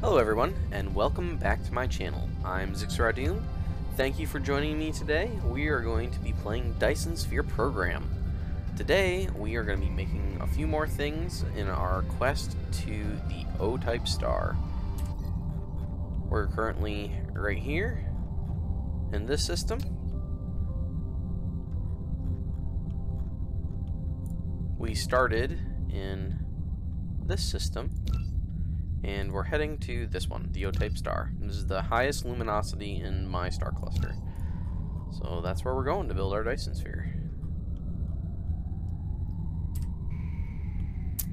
Hello everyone, and welcome back to my channel. I'm Zixaradoom. Thank you for joining me today. We are going to be playing Dyson Sphere Program. Today, we are going to be making a few more things in our quest to the O-type star. We're currently right here in this system. We started in this system and we're heading to this one, the O-type star. This is the highest luminosity in my star cluster. So that's where we're going to build our Dyson sphere.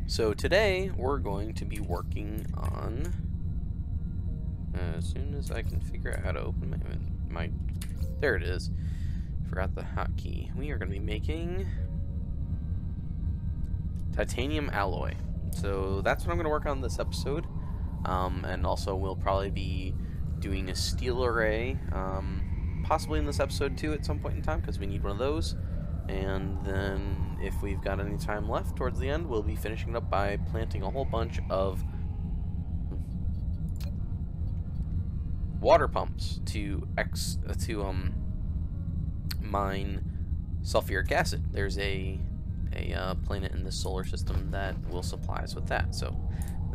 So today we're going to be working on as soon as I can figure out how to open my my there it is. Forgot the hotkey. We are going to be making titanium alloy. So that's what I'm going to work on this episode. Um, and also we'll probably be doing a steel array, um, possibly in this episode too at some point in time, because we need one of those. And then if we've got any time left towards the end, we'll be finishing it up by planting a whole bunch of water pumps to ex to um mine sulfuric acid. There's a a uh, planet in this solar system that will supply us with that. So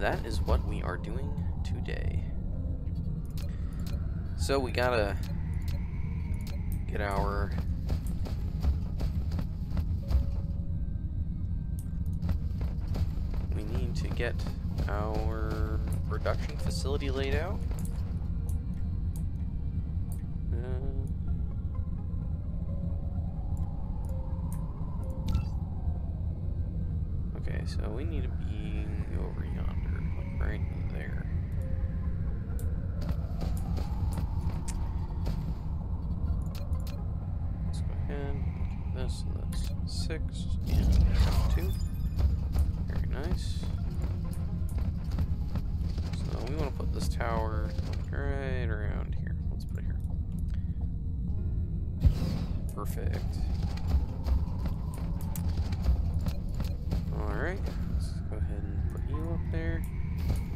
that is what we are doing today. So we gotta get our we need to get our production facility laid out. Uh, okay, so we need to be right there. Let's go ahead this, that's six and two. Very nice. So we want to put this tower right around here. Let's put it here. Perfect. Alright, let's go ahead and put you up there.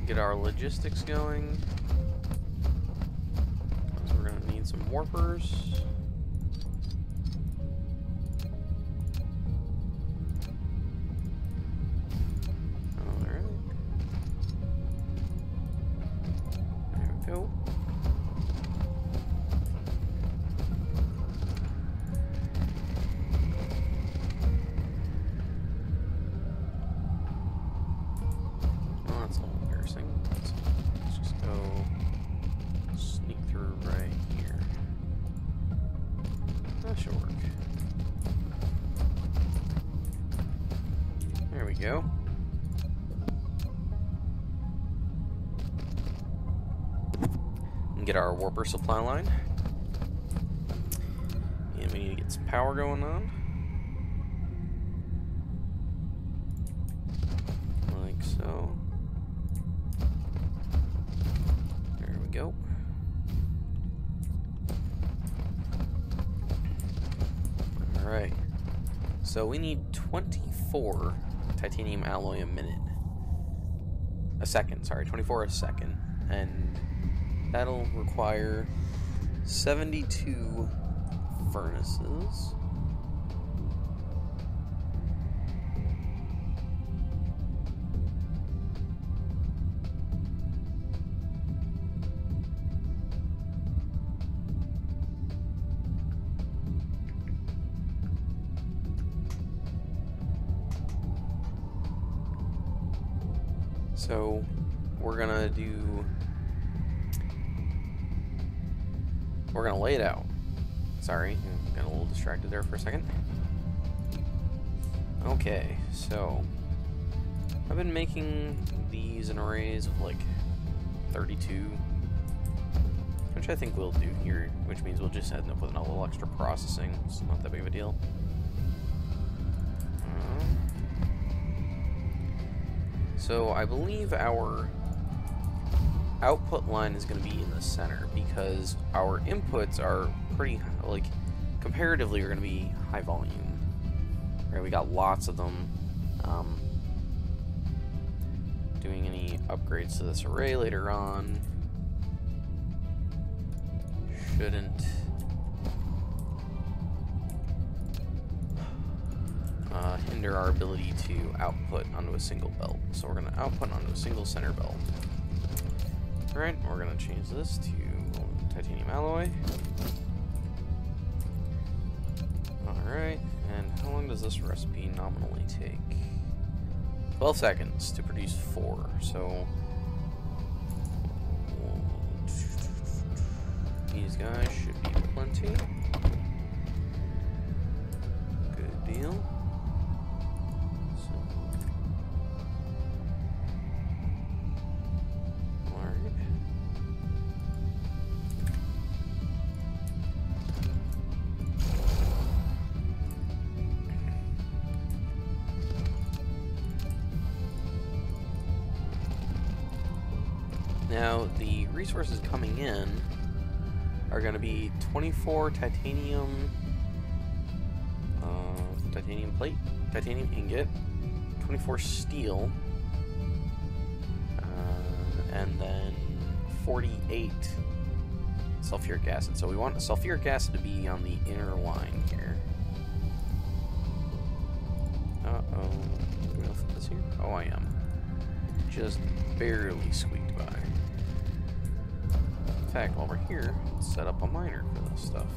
Get our logistics going. We're gonna need some warpers. Get our warper supply line. And we need to get some power going on. Like so. There we go. Alright. So we need 24 titanium alloy a minute. A second, sorry, 24 a second. And that'll require 72 furnaces. There for a second. Okay, so I've been making these in arrays of like 32, which I think we'll do here, which means we'll just end up with a little extra processing. It's not that big of a deal. Um, so I believe our output line is going to be in the center because our inputs are pretty, like, comparatively are going to be high volume. Right, we got lots of them. Um, doing any upgrades to this array later on shouldn't uh, hinder our ability to output onto a single belt. So we're going to output onto a single center belt. Alright, we're going to change this to titanium alloy. Does this recipe nominally take? 12 seconds to produce 4, so... These guys should be plenty. Resources coming in are going to be 24 titanium, uh, titanium plate, titanium ingot, 24 steel, uh, and then 48 sulfuric acid. So we want sulfuric acid to be on the inner line here. Uh-oh. Do I this here? Oh, I am. Just barely squeaked fact, while we're here, set up a miner for this stuff.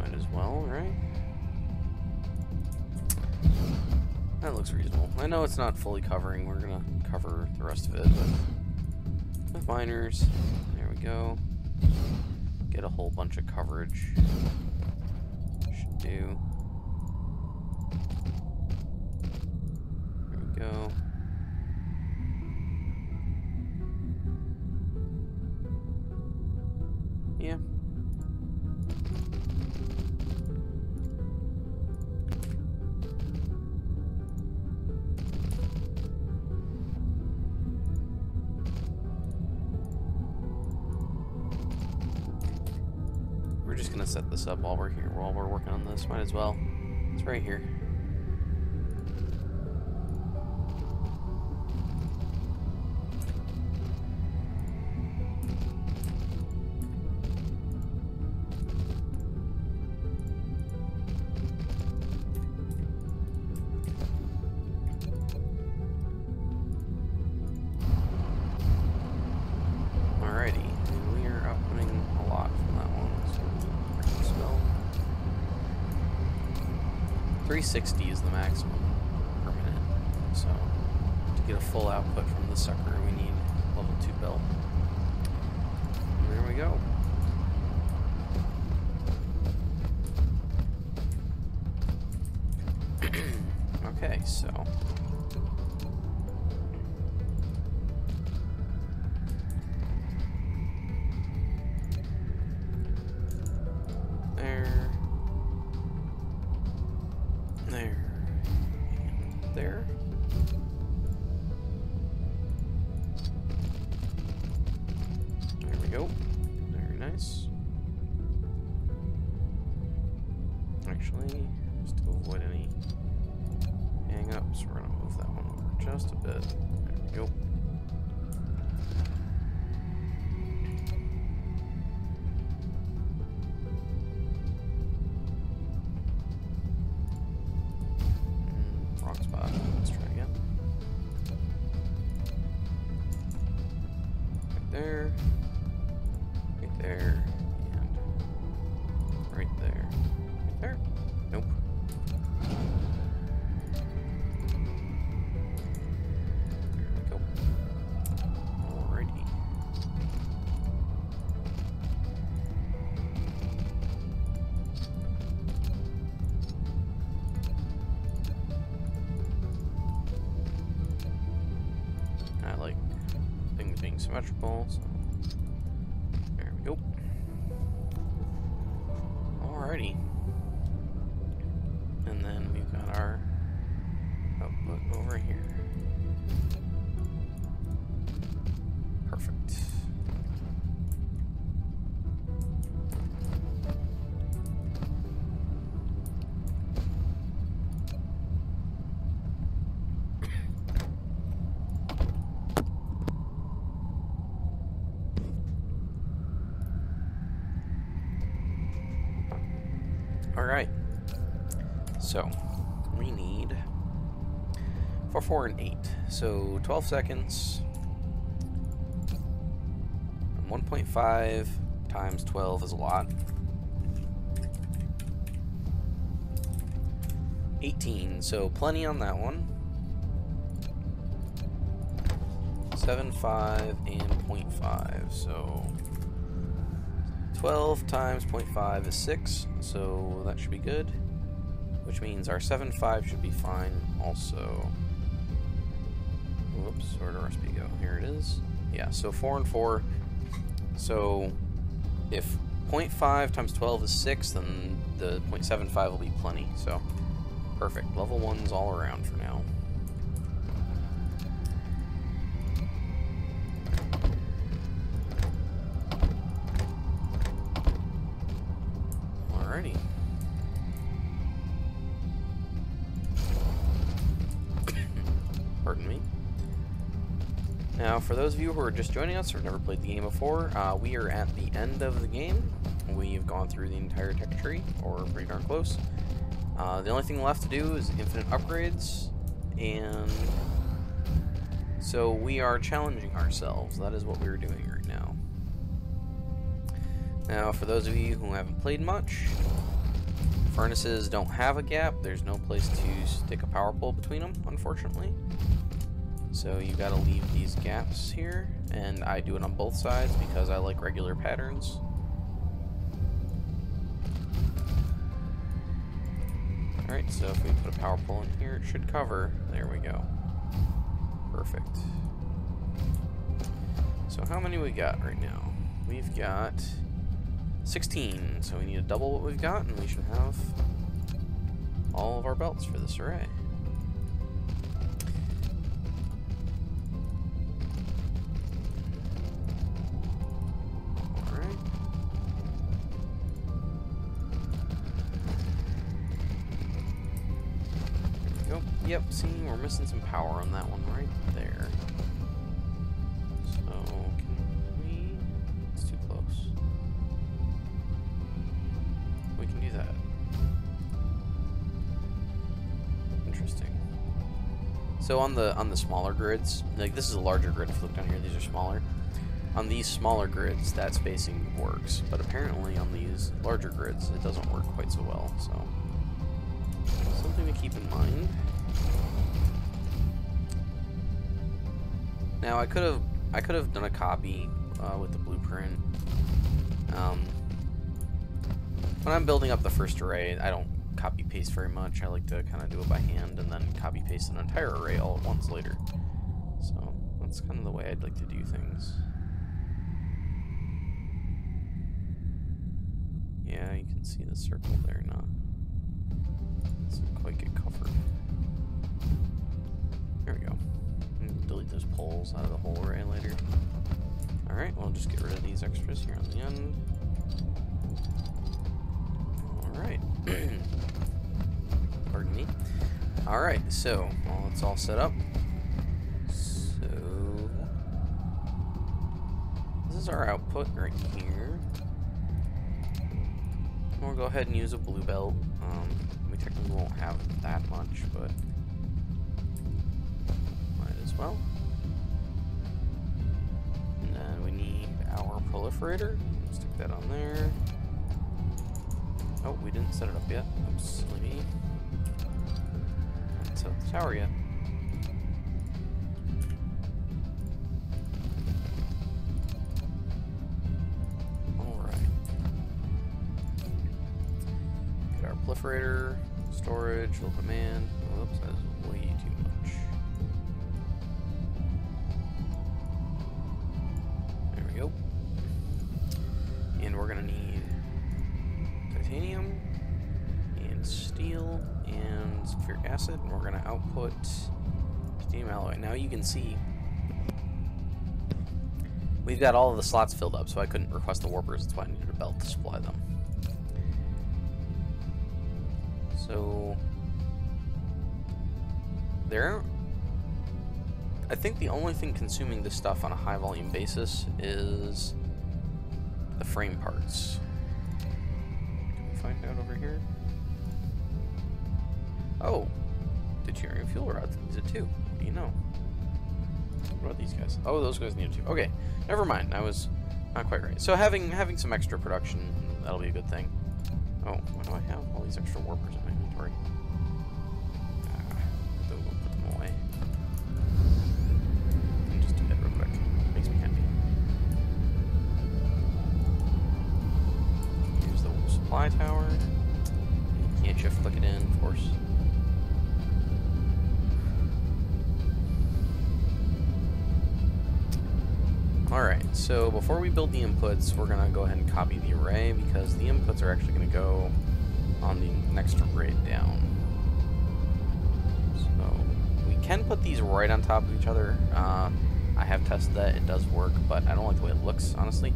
Might as well, right? That looks reasonable. I know it's not fully covering. We're to cover the rest of it, but with miners, there we go. Get a whole bunch of coverage. Should do. There we go. Here. 360 is the maximum per minute. So to get a full output from the sucker, we need level 2 belt. And there we go. okay, so there. Being symmetrical, so Alright. So, we need 4, 4, and 8. So, 12 seconds. 1.5 times 12 is a lot. 18, so plenty on that one. 7, 5, and 0.5, so 12 times 0.5 is 6, so that should be good. Which means our 7, 5 should be fine also. Whoops, where did recipe go? Here it is. Yeah, so 4 and 4. So if 0.5 times 12 is 6, then the 0.75 will be plenty, so perfect. Level 1's all around for now. Pardon me. Now, for those of you who are just joining us or never played the game before, uh, we are at the end of the game. We've gone through the entire tech tree, or pretty darn close. Uh, the only thing left to do is infinite upgrades, and so we are challenging ourselves. That is what we're doing right now. Now, for those of you who haven't played much, furnaces don't have a gap. There's no place to stick a power pole between them, unfortunately. So you gotta leave these gaps here, and I do it on both sides because I like regular patterns. Alright, so if we put a power pole in here, it should cover. There we go. Perfect. So how many we got right now? We've got 16, so we need to double what we've got, and we should have all of our belts for this array. Yep, see, we're missing some power on that one right there. So, can we... It's too close. We can do that. Interesting. So on the on the smaller grids, like this is a larger grid, if you look down here, these are smaller. On these smaller grids, that spacing works, but apparently on these larger grids, it doesn't work quite so well, so... Something to keep in mind. Now I could have I could have done a copy uh, with the blueprint. Um, when I'm building up the first array, I don't copy paste very much. I like to kind of do it by hand and then copy paste an entire array all at once later. So that's kind of the way I'd like to do things. Yeah, you can see the circle there now. Those poles out of the whole array later. Alright, we'll just get rid of these extras here on the end. Alright. Pardon me. Alright, so, well, it's all set up. So, this is our output right here. We'll go ahead and use a blue belt. Um, we technically won't have that much, but might as well. Proliferator. Stick that on there. Oh, we didn't set it up yet. Oops, maybe. Haven't set up the tower yet. Alright. Get our proliferator, storage, little command. Whoops, that is way too we're acid, and we're going to output titanium alloy. Now you can see we've got all of the slots filled up, so I couldn't request the warpers. That's why I needed a belt to supply them. So there I think the only thing consuming this stuff on a high volume basis is the frame parts. Can we find out over here? Oh, deuterium fuel rods needs it too. What do you know? What about these guys? Oh, those guys need it too. Okay, never mind. I was not quite right. So having having some extra production, that'll be a good thing. Oh, why do I have all these extra warpers in my inventory? Ah, just do that real quick. Makes me the supply tower. Can't shift click it in, of course. Alright, so before we build the inputs, we're going to go ahead and copy the array because the inputs are actually going to go on the next array down. So we can put these right on top of each other. Uh, I have tested that, it does work, but I don't like the way it looks, honestly.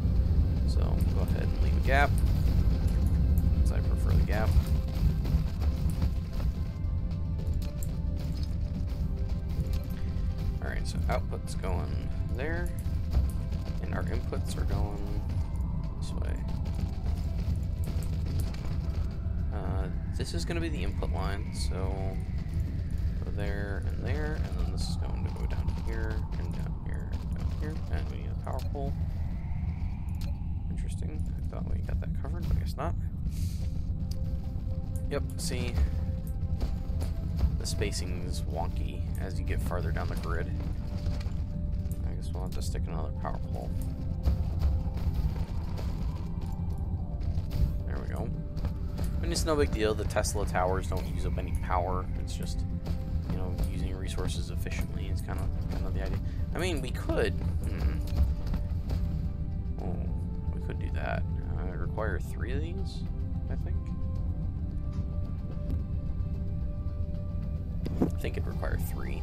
So go ahead and leave a gap, because I prefer the gap. Alright, so output's going there and our inputs are going this way. Uh, this is going to be the input line, so go there and there, and then this is going to go down here, and down here, and down here, and we need a power pole. Interesting. I thought we got that covered, but I guess not. Yep, see, the spacing is wonky as you get farther down the grid we'll have to stick another power pole. There we go. Mean, it's no big deal. The Tesla towers don't use up any power. It's just, you know, using resources efficiently is kind of kind of the idea. I mean, we could. Hmm, oh, we could do that. Uh, require three of these, I think. I think it require three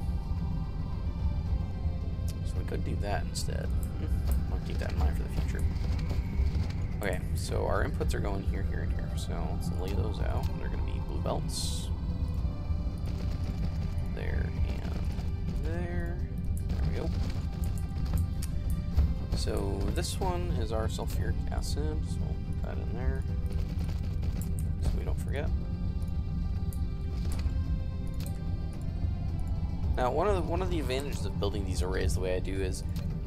could do that instead. Hmm, I'll keep that in mind for the future. Okay, so our inputs are going here, here, and here. So let's lay those out. They're going to be blue belts. There and there. There we go. So this one is our sulfuric acid, so we'll put that in there so we don't forget. Now, one of the one of the advantages of building these arrays the way I do is,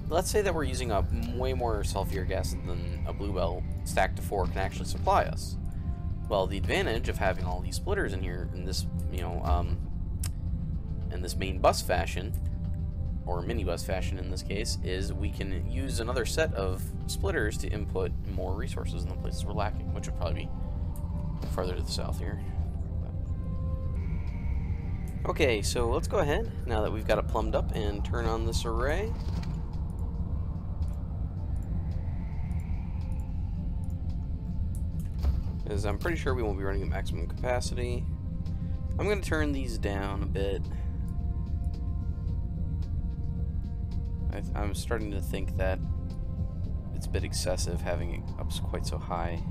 let's say that we're using up way more sulfuric acid than a blue belt stack to four can actually supply us. Well, the advantage of having all these splitters in here in this, you know, um, in this main bus fashion, or mini bus fashion in this case, is we can use another set of splitters to input more resources in the places we're lacking, which would probably be farther to the south here. Okay, so let's go ahead, now that we've got it plumbed up, and turn on this array. Because I'm pretty sure we won't be running at maximum capacity. I'm going to turn these down a bit. I am starting to think that it's a bit excessive having it up quite so high.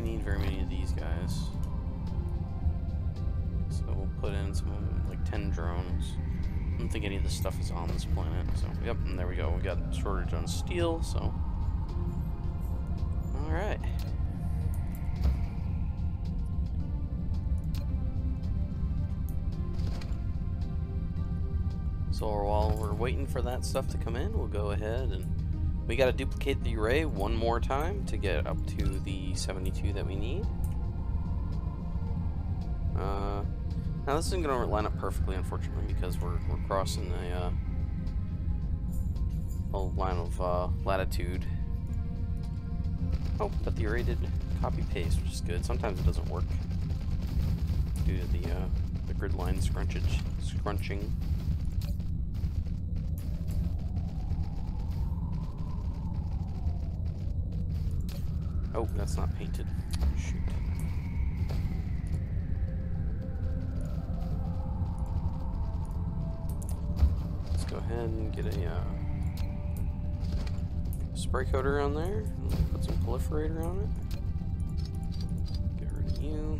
We need very many of these guys. So we'll put in some, like 10 drones. I don't think any of this stuff is on this planet. So, yep, and there we go. We got shortage on steel, so... Alright. So while we're waiting for that stuff to come in, we'll go ahead and we gotta duplicate the array one more time to get up to the 72 that we need. Uh, now this isn't gonna line up perfectly, unfortunately, because we're, we're crossing a, uh, a line of uh, latitude. Oh, but the array did copy paste, which is good. Sometimes it doesn't work due to the, uh, the grid line scrunchage, scrunching. Oh, that's not painted. Shoot. Let's go ahead and get a uh, spray coater on there. Put some proliferator on it. Get rid of you.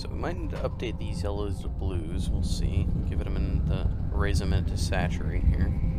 So we might need to update these yellows to blues. We'll see. Give them in the raise them into saturate here.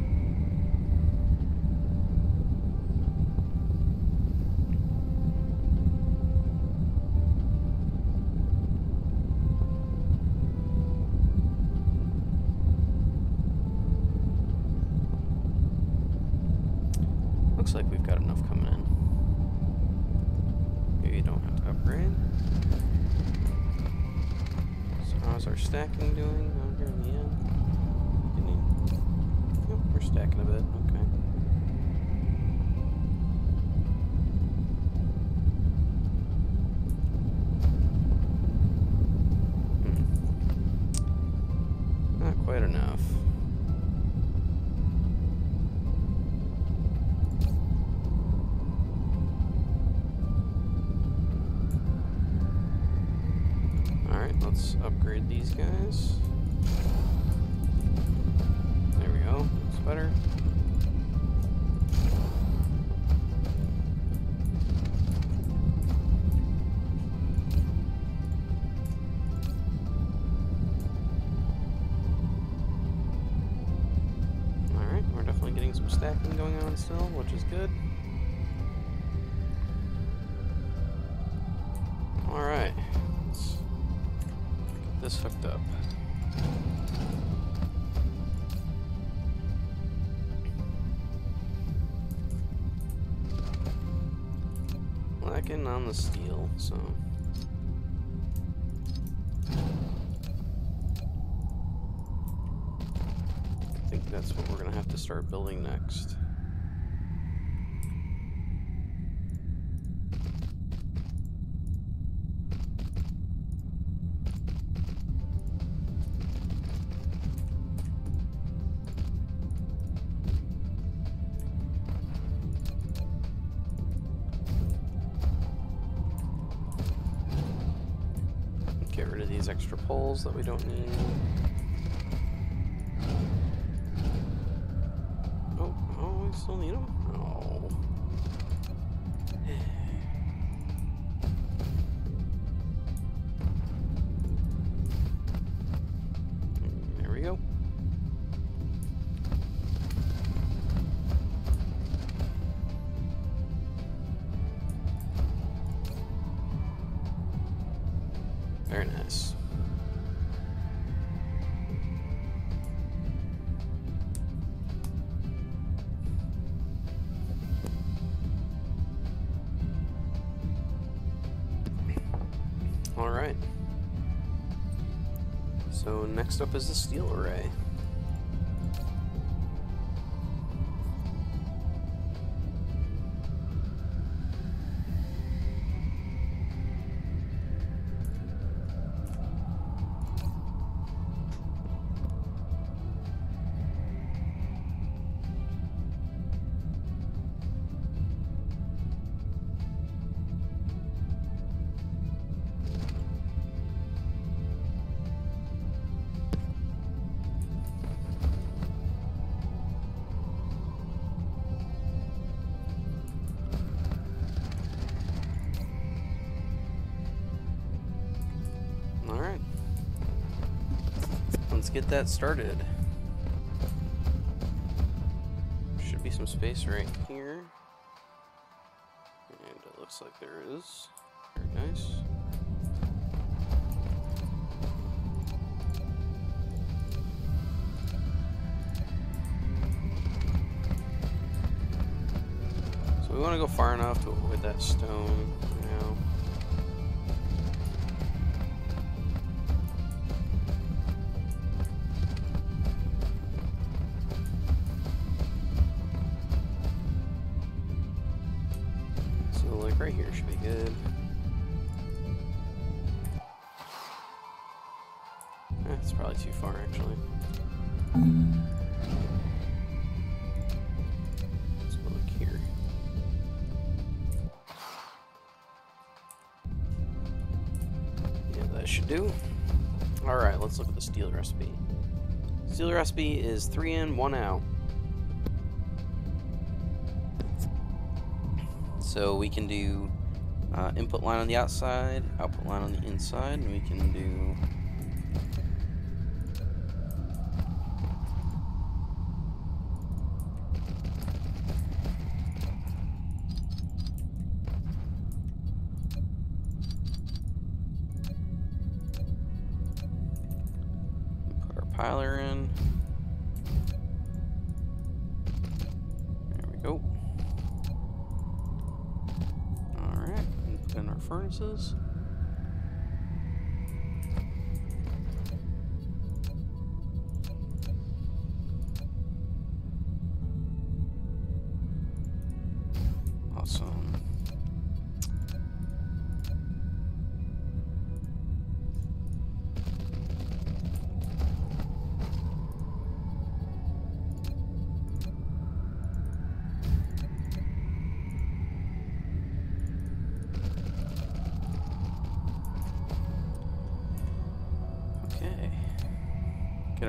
rid these guys. There we go. That's better. want so... I think that's what we're going to have to start building next. get rid of these extra poles that we don't need. up is the steel array. get that started. Should be some space right here. And it looks like there is. Very nice. So we want to go far enough to avoid that stone. Right here should be good. That's probably too far actually. Let's go like here. Yeah, that should do. Alright, let's look at the steel recipe. Steel recipe is 3 in, 1 out. So we can do uh, input line on the outside, output line on the inside, and we can do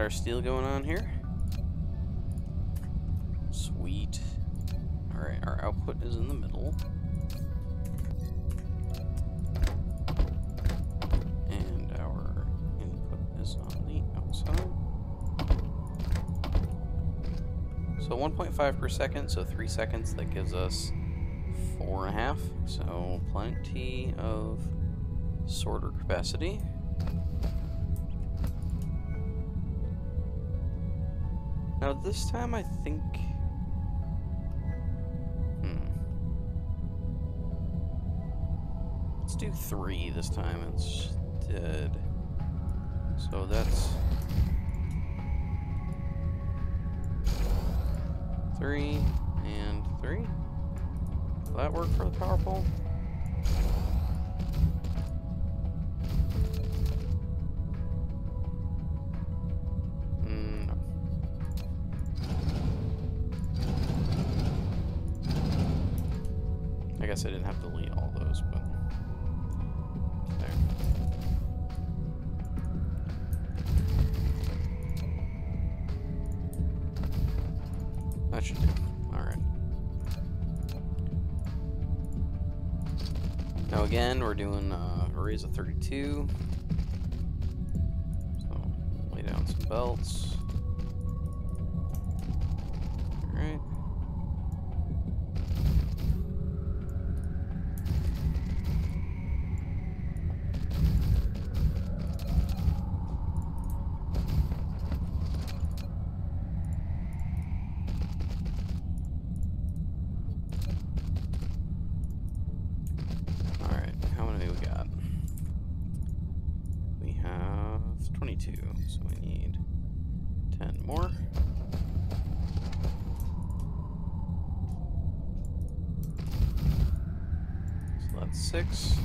our steel going on here. Sweet. Alright, our output is in the middle. And our input is on the outside. So 1.5 per second, so 3 seconds, that gives us 4.5. So plenty of sorter capacity. This time I think... Hmm. Let's do three this time instead. So that's... Three and three. Will that work for the power pole? Arrays of 32. So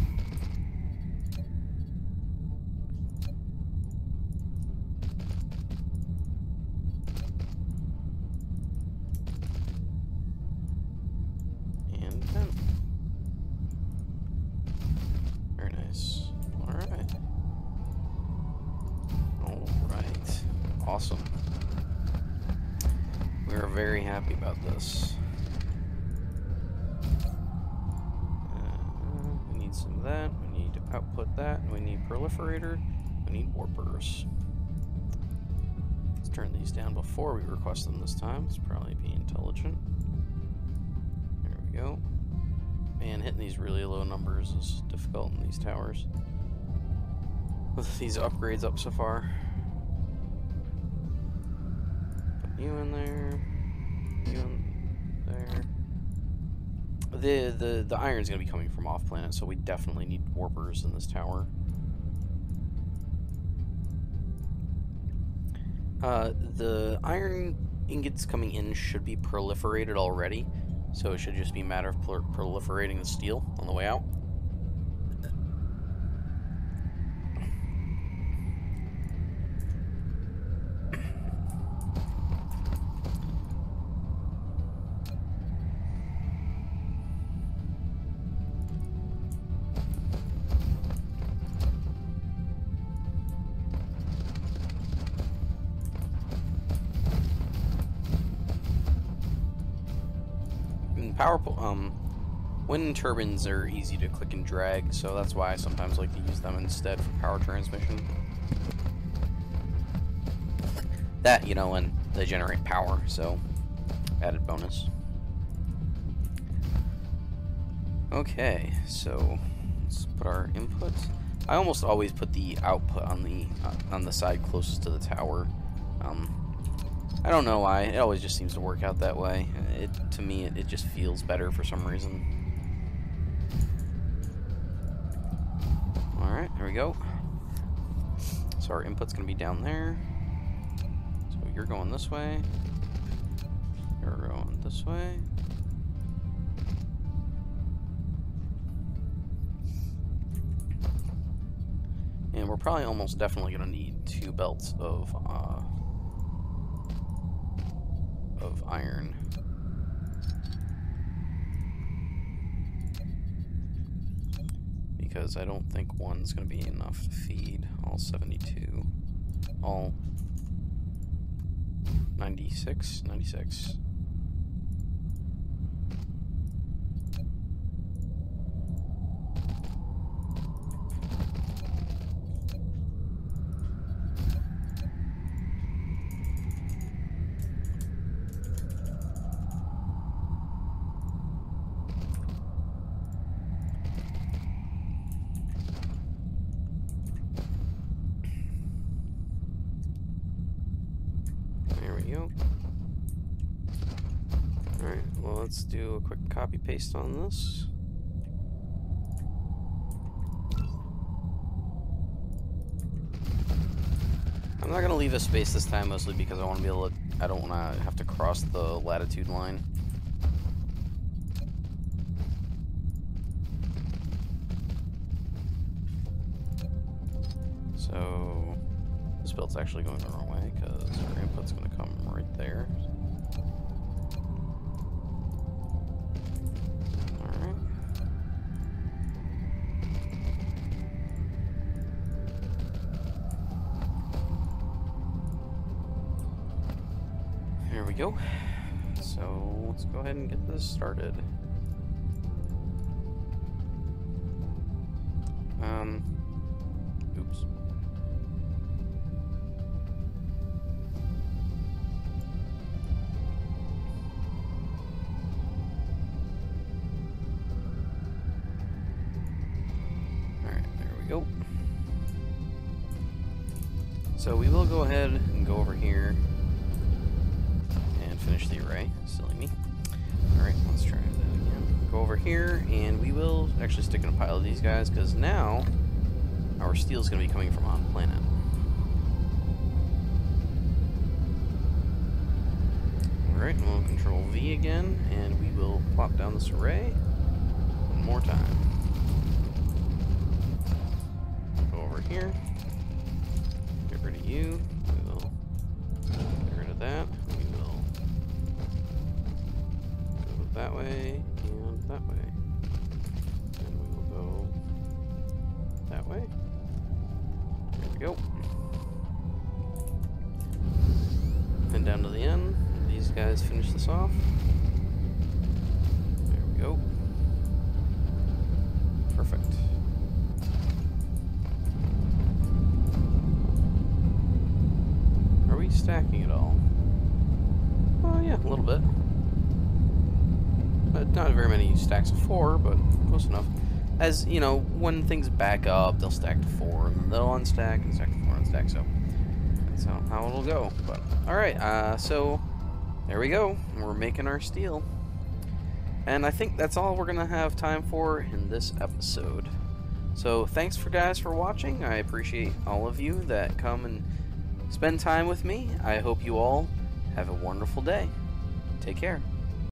need proliferator. We need warpers. Let's turn these down before we request them this time. Let's probably be intelligent. There we go. Man, hitting these really low numbers is difficult in these towers. With these upgrades up so far. Put you in there. You in there. The the the iron's gonna be coming from off planet, so we definitely need warpers in this tower. Uh, the iron ingots coming in should be proliferated already, so it should just be a matter of proliferating the steel on the way out. Power um wind turbines are easy to click and drag, so that's why I sometimes like to use them instead for power transmission. That, you know, and they generate power, so added bonus. Okay, so let's put our input. I almost always put the output on the uh, on the side closest to the tower. Um, I don't know why. It always just seems to work out that way. It to me, it, it just feels better for some reason. All right, there we go. So our input's gonna be down there. So you're going this way. You're going this way. And we're probably almost definitely gonna need two belts of uh, of iron. Because I don't think one's going to be enough to feed all 72. All 96? 96. let's do a paste on this. I'm not going to leave a space this time, mostly because I want to be able to, I don't want to have to cross the latitude line. So, this build's actually going the wrong way, because our input's going to come right there. Go. So let's go ahead and get this started. Steel is going to be coming from on planet. Alright, we'll control V again, and we will plop down this array one more time. Go over here. Get rid of you. We will get rid of that. Go that way and that way. Off. There we go. Perfect. Are we stacking it all? Oh yeah, a little bit. Not, not very many stacks of four, but close enough. As, you know, when things back up, they'll stack to four, and then they'll unstack and stack to four and unstack, so that's how, how it'll go. But, alright, uh, so there we go. We're making our steel. And I think that's all we're going to have time for in this episode. So thanks for guys for watching. I appreciate all of you that come and spend time with me. I hope you all have a wonderful day. Take care.